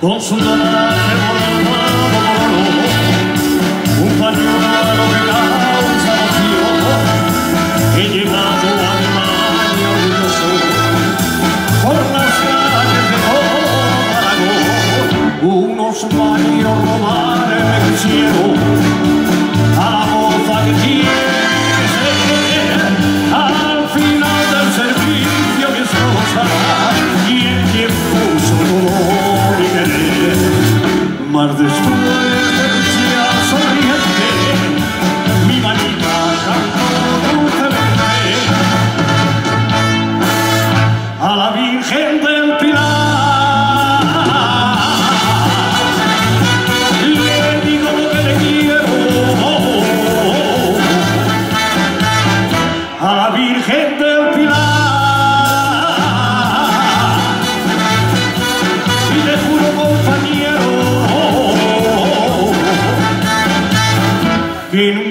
Consumar vardır. 19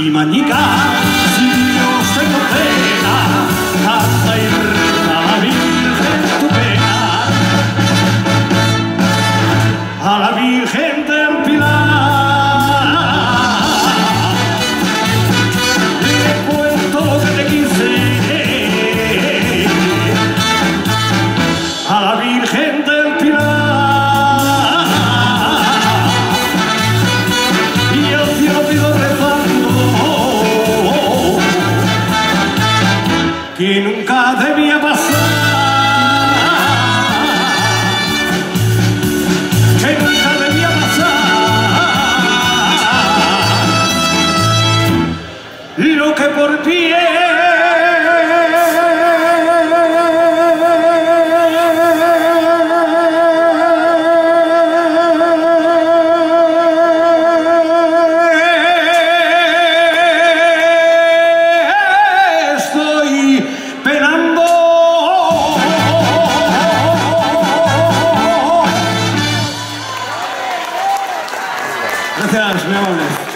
今に変わ que nunca debía pasar, que nunca debía pasar, lo que por ti es. sometimes, Melanie.